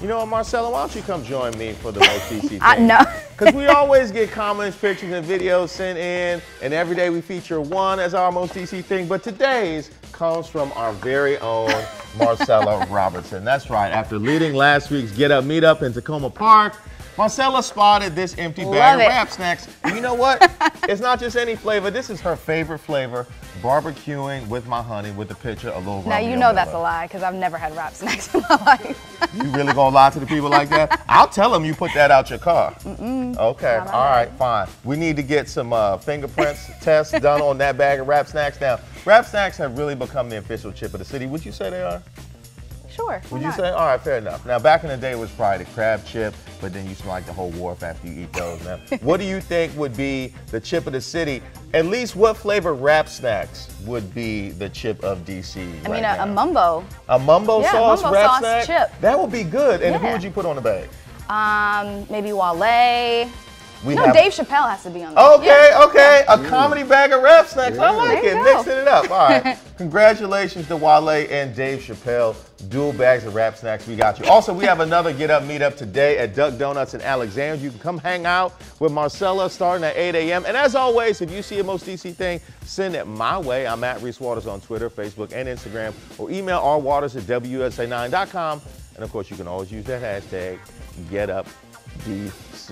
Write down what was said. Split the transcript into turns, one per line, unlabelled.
You know what, Marcella, why don't you come join me for the most DC thing?
I know.
Because we always get comments, pictures, and videos sent in, and every day we feature one as our most DC thing. But today's comes from our very own Marcella Robertson. That's right. After leading last week's Get Up Meetup in Takoma Park, Marcella spotted this empty bag of rap snacks. And you know what? it's not just any flavor. This is her favorite flavor, barbecuing with my honey with the picture of little
Now you
Romeo
know that's a lie because I've never had rap snacks in my life.
You really gonna lie to the people like that? I'll tell them you put that out your car.
Mm-mm.
Okay,
Not my
all right, fine. We need to get some uh, fingerprints tests done on that bag of rap snacks. Now, rap snacks have really become the official chip of the city. Would you say they are?
Sure.
Would you
not?
say? All right, fair enough. Now, back in the day, it was probably the crab chip, but then you smell like the whole wharf after you eat those. Now, what do you think would be the chip of the city? At least what flavor rap snacks would be the chip of DC?
I
right
mean, a, a mumbo.
A mumbo
Yeah,
sauce
mumbo
wrap
sauce
snack?
chip.
That would be good. And who would you put on the bag?
Um, maybe Wale.
We
no,
have-
Dave Chappelle has to be on there.
Okay,
Yeah.
okay. A comedy bag of rap snacks. I like it.
go.
Mixing it up. All right. Congratulations to Wale and Dave Chappelle. Dual bags of rap snacks. We got you. Also, we have another Get Up meetup today at Duck Donuts in Alexandria. You can come hang out with Marcella starting at 8 a.m. And as always, if you see a Most DC thing, send it my way. I'm at Reese Waters on Twitter, Facebook, and Instagram. Or email rwaters at WUSA9.com. And of course, you can always use that hashtag GetUpDC.